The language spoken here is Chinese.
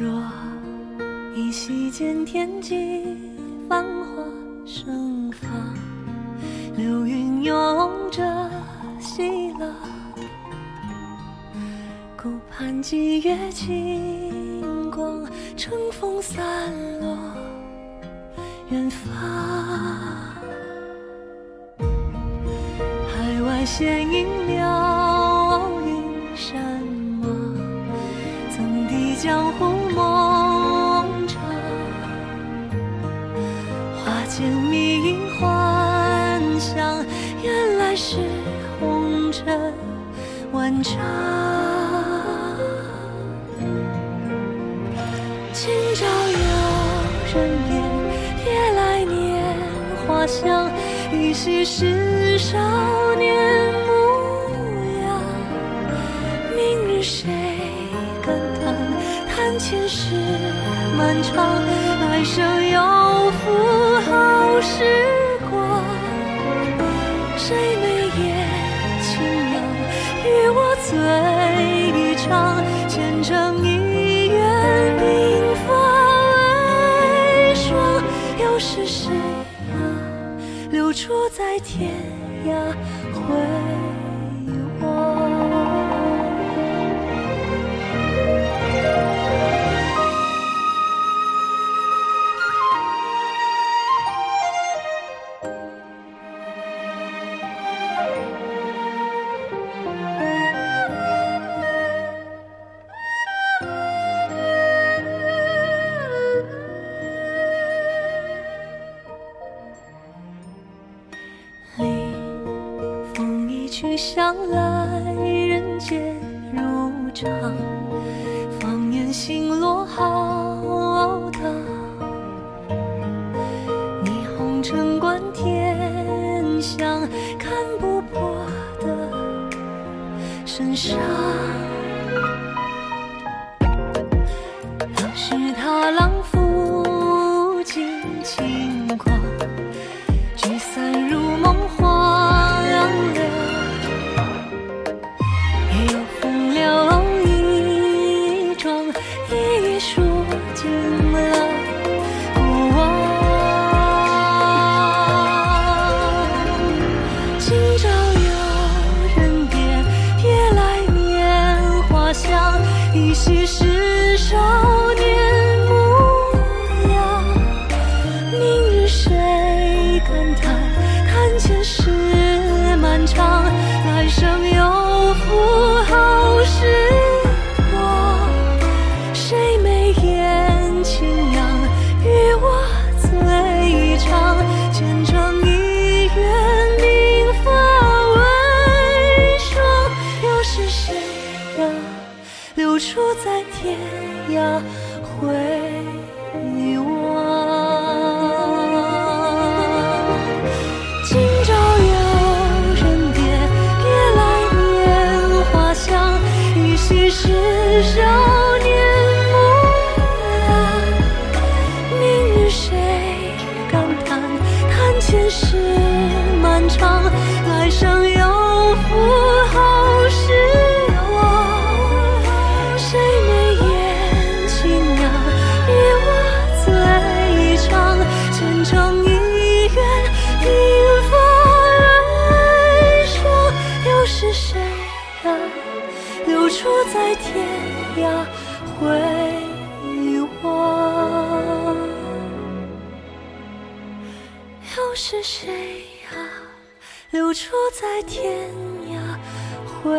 若依稀见天际繁花盛放，流云拥着西浪，顾盼霁月清光，乘风散落远方。海外闲影了花间迷影幻想，原来是红尘万丈。今朝有人言，别来年花香，依稀是少年模样。明日谁漫长，来生又负好时光。谁眉眼轻扬，与我醉一场，前程一愿鬓发为霜。又是谁呀，流出在天涯辉去向来，人间如常。放眼星落浩荡，霓虹城观天象，看不破的身上。当时他浪依稀是少回忆往今朝有人别别来年花香一夕是少年模样明日谁感叹叹前世漫长来生呀回望？又是谁呀，流出在天涯回